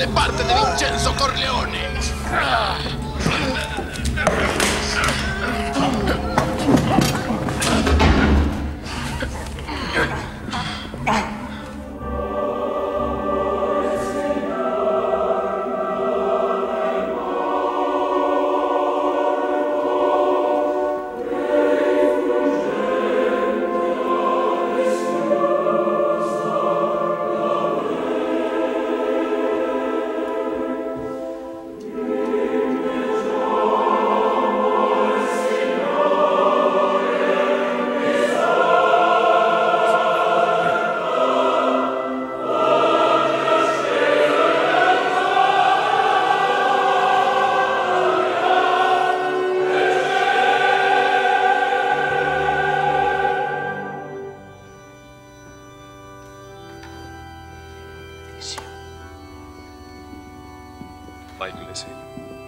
de parte de Vincenzo Corleone. Ah.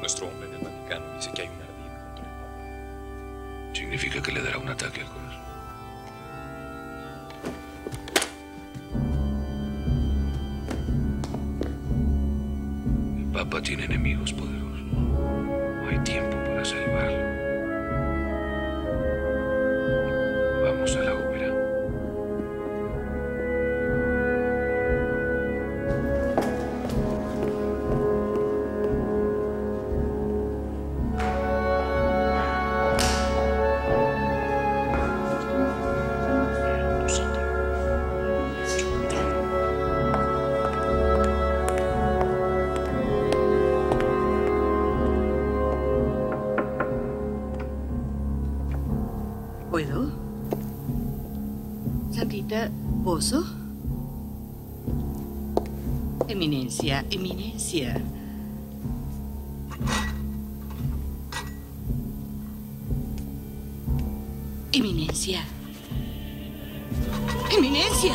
Nuestro hombre en el Vaticano dice que hay un ardid contra el Papa. Significa que le dará un ataque al corazón. El Papa tiene enemigos poderosos. No hay tiempo para salvarlo. ¿Pozo? Eminencia, eminencia. Eminencia. Eminencia.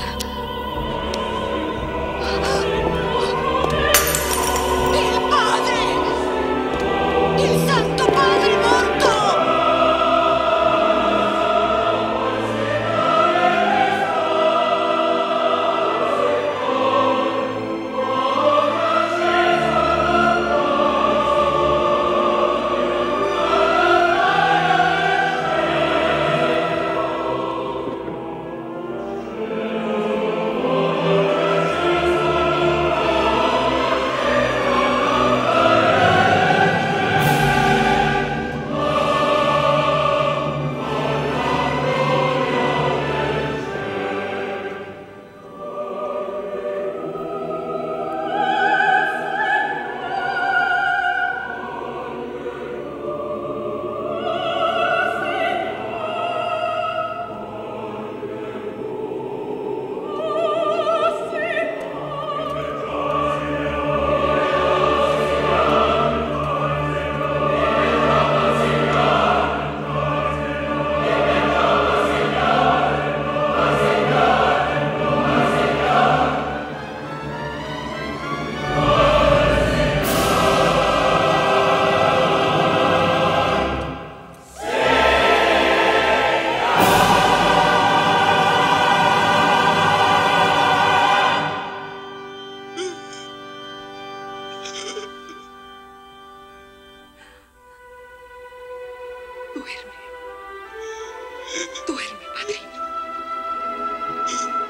Thanks.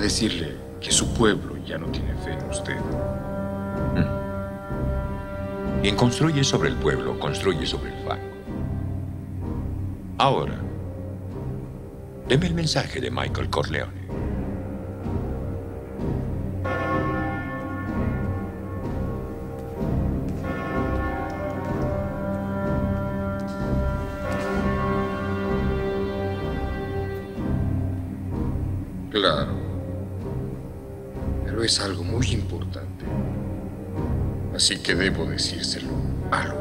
Decirle que su pueblo ya no tiene fe en usted. Quien construye sobre el pueblo, construye sobre el fango. Ahora, deme el mensaje de Michael Corleone. Claro. Es algo muy importante. Así que debo decírselo oído.